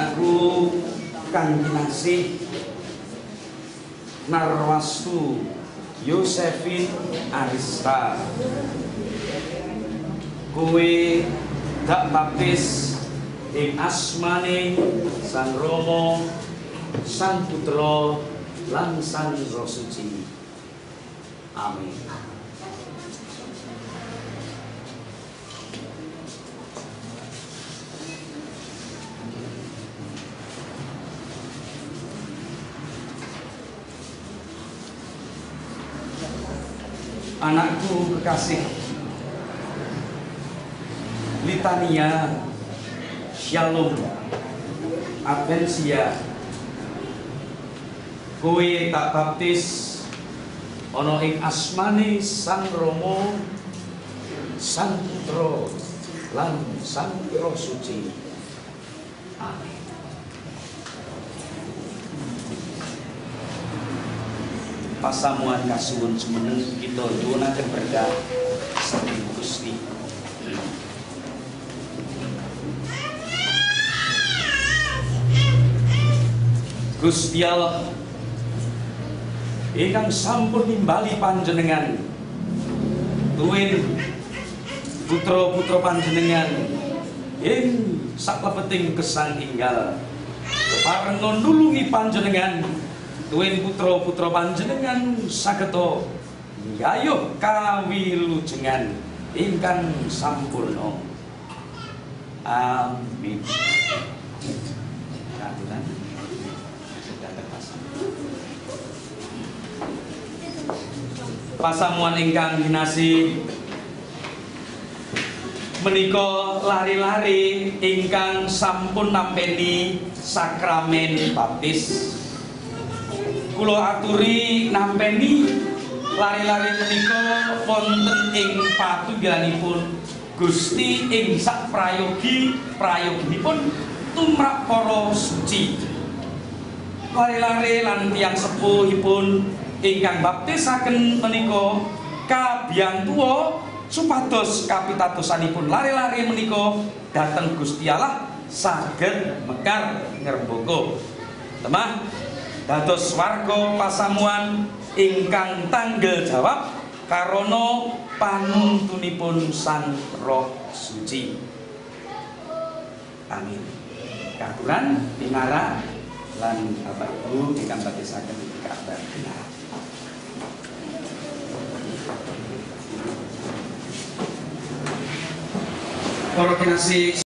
aku kang kinasih narwastu Yosefin Arista. Kuwi dak baptis ing asmane Sang Romo Sang Putra lan Sang Roh Suci Amin. Anakku kekasih. Litania shalom. Advensia. Kowe tak baptis ana ing asmane Sang Rama Sang Putra lan Sang Roh Suci. Amin pasamuan kasuwun semeneng kita nyuwunaken berkah saking Gusti. Gusti Allah ingkang sampun nimbali panjenengan tuwin putra-putra panjenengan ing saklebeting kesang inggal parenga nulungi panjenengan tuwin putra-putra panjenengan sageta gayuh kawilujengan ingkang sampurna. Amin. Katuran. pasamuan ingkang dinasi menika lari-lari ingkang sampun nampeni sakramen baptis kula aturi nampeni lari-lari menika wonten ing patunggalanipun Gusti ing sak prayogi prayoginipun tumrap para suci. Lari-lari lan tiyang sepuhipun ingkang baptisaken menika kabiyang tuwa supados kapitadosanipun lari-lari menika dhateng Gusti Allah saged mekar ngrembaka temah dados warga pasamuan ingkang tanggel jawab karana panuntunipun Sang Roh Suci. Amin. Katuran pinara lan Bapak Ibu ingkang batisaken kabar benar. Para kinasih